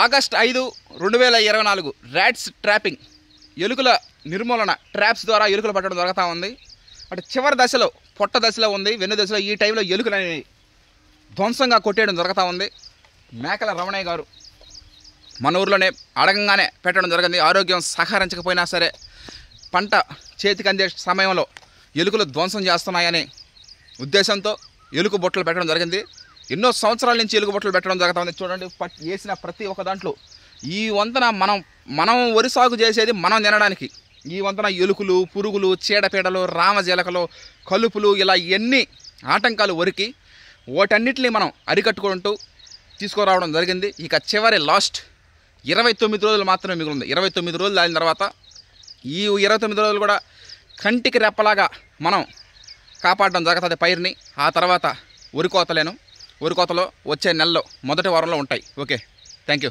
August ఐదు రెండు వేల ఇరవై నాలుగు ర్యాట్స్ ట్రాపింగ్. ఎలుకల నిర్మూలన ట్రాప్స్ ద్వారా ఎలుకలు పట్టడం జరుగుతూ ఉంది. అంటే చివరి దశలో పొట్ట దశలో ఉంది వెన్ను దశలో ఈ టైంలో ఎలుకలు అనేవి ధ్వంసంగా కొట్టేయడం జరుగుతూ ఉంది. మేకల రమణయ్య గారు మన ఊర్లోనే అడగంగానే పెట్టడం జరిగింది. ఆరోగ్యం సహకరించకపోయినా సరే పంట చేతికి అందే సమయంలో ఎలుకలు ధ్వంసం చేస్తున్నాయనే ఉద్దేశంతో ఎలుక బొట్టలు పెట్టడం జరిగింది. ఎన్నో సంవత్సరాల నుంచి ఎలుక పెట్టడం జరుగుతుంది. చూడండి పట్- వేసిన ప్రతి ఒక్క దాంట్లో ఈ వంతన మనం మనం వరి సాగు చేసేది మనం తినడానికి. ఈ వంతన ఎలుకలు పురుగులు చీడపీడలు రామజీలకలు కలుపులు ఇలా ఎన్ని ఆటంకాలు వరికి వాటన్నిటిని మనం అరికట్టుకుంటూ తీసుకురావడం జరిగింది. ఇక చివరి లాస్ట్ ఇరవై తొమ్మిది రోజులు మాత్రమే మిగిలింది. ఇరవై తొమ్మిది రోజులు అయిన తర్వాత ఈ ఇరవై తొమ్మిది రోజులు కూడా కంటికి రెప్పలాగా మనం కాపాడడం జరుగుతుంది పైరుని. ఆ తర్వాత వరి ఊరికోతలో వరి కోతలో వచ్చే నెలలో మొదటి వారంలో ఉంటాయి. ఓకే. Thank you